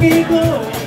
Rocky Glory.